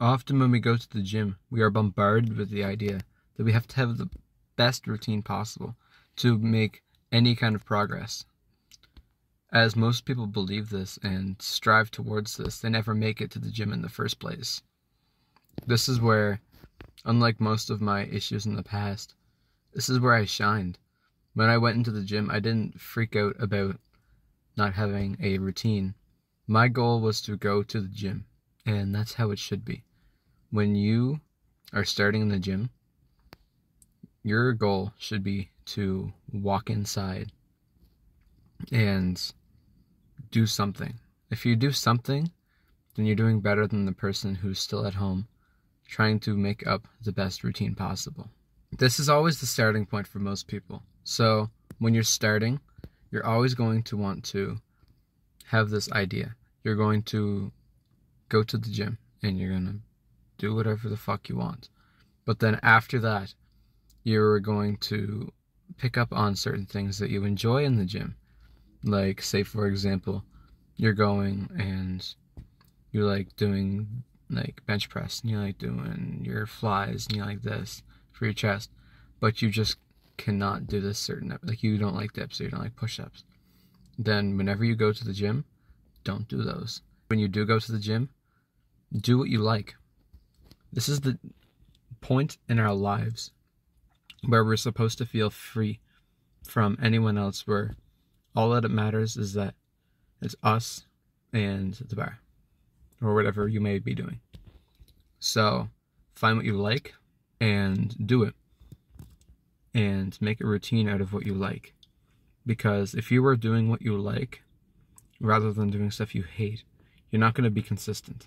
Often when we go to the gym, we are bombarded with the idea that we have to have the best routine possible to make any kind of progress. As most people believe this and strive towards this, they never make it to the gym in the first place. This is where, unlike most of my issues in the past, this is where I shined. When I went into the gym, I didn't freak out about not having a routine. My goal was to go to the gym, and that's how it should be. When you are starting in the gym, your goal should be to walk inside and do something. If you do something, then you're doing better than the person who's still at home trying to make up the best routine possible. This is always the starting point for most people. So, when you're starting, you're always going to want to have this idea. You're going to go to the gym and you're going to do whatever the fuck you want. But then after that, you're going to pick up on certain things that you enjoy in the gym. Like, say, for example, you're going and you like doing like bench press and you like doing your flies and you like this for your chest, but you just cannot do this certain like you don't like dips or you don't like push-ups. Then whenever you go to the gym, don't do those. When you do go to the gym, do what you like. This is the point in our lives where we're supposed to feel free from anyone else where all that matters is that it's us and the bar or whatever you may be doing. So find what you like and do it. And make a routine out of what you like. Because if you are doing what you like rather than doing stuff you hate, you're not going to be consistent.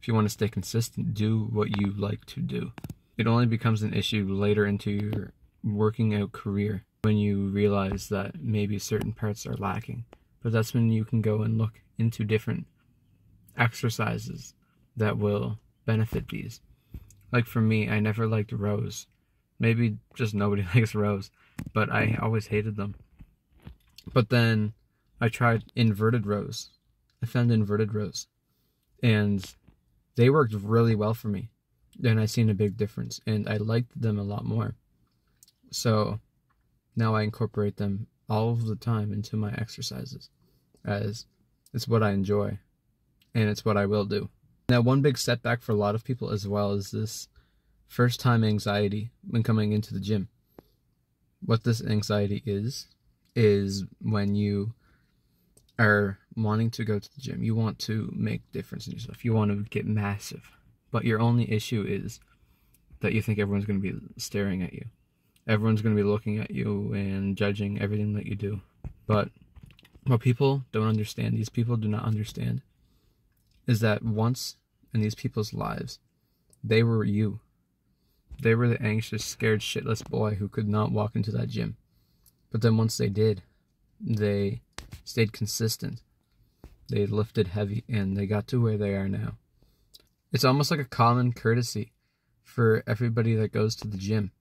If you want to stay consistent, do what you like to do. It only becomes an issue later into your working out career when you realize that maybe certain parts are lacking. But that's when you can go and look into different exercises that will benefit these. Like for me, I never liked rows. Maybe just nobody likes rows, but I always hated them. But then I tried inverted rows. I found inverted rows. And they worked really well for me. And I seen a big difference and I liked them a lot more. So now I incorporate them all of the time into my exercises as it's what I enjoy and it's what I will do. Now, one big setback for a lot of people as well is this first time anxiety when coming into the gym. What this anxiety is, is when you are wanting to go to the gym. You want to make difference in yourself. You want to get massive. But your only issue is that you think everyone's going to be staring at you. Everyone's going to be looking at you and judging everything that you do. But what people don't understand, these people do not understand, is that once in these people's lives, they were you. They were the anxious, scared, shitless boy who could not walk into that gym. But then once they did, they stayed consistent. They lifted heavy and they got to where they are now. It's almost like a common courtesy for everybody that goes to the gym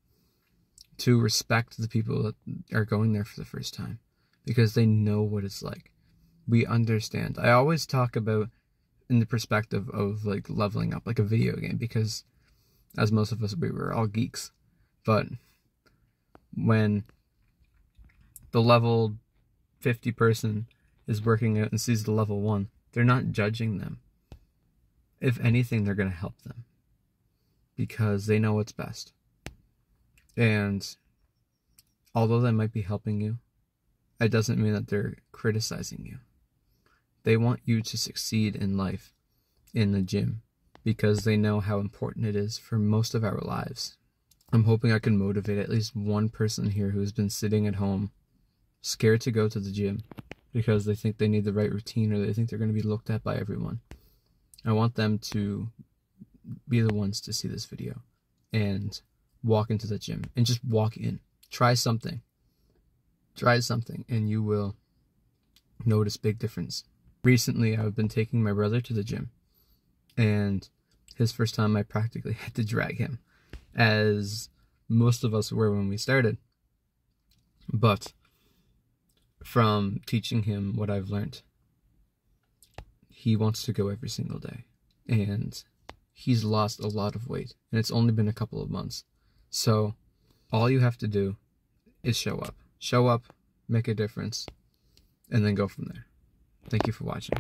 to respect the people that are going there for the first time because they know what it's like. We understand. I always talk about in the perspective of like leveling up like a video game because as most of us we were all geeks but when the level 50 person is working out and sees the level 1 they're not judging them. If anything they're going to help them because they know what's best. And although they might be helping you it doesn't mean that they're criticizing you. They want you to succeed in life in the gym because they know how important it is for most of our lives. I'm hoping I can motivate at least one person here who's been sitting at home, scared to go to the gym because they think they need the right routine or they think they're going to be looked at by everyone. I want them to be the ones to see this video and walk into the gym and just walk in. Try something. Try something and you will notice big difference recently I've been taking my brother to the gym. And his first time I practically had to drag him, as most of us were when we started. But from teaching him what I've learned, he wants to go every single day. And he's lost a lot of weight, and it's only been a couple of months. So, all you have to do is show up. Show up, make a difference, and then go from there. Thank you for watching.